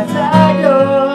as I go.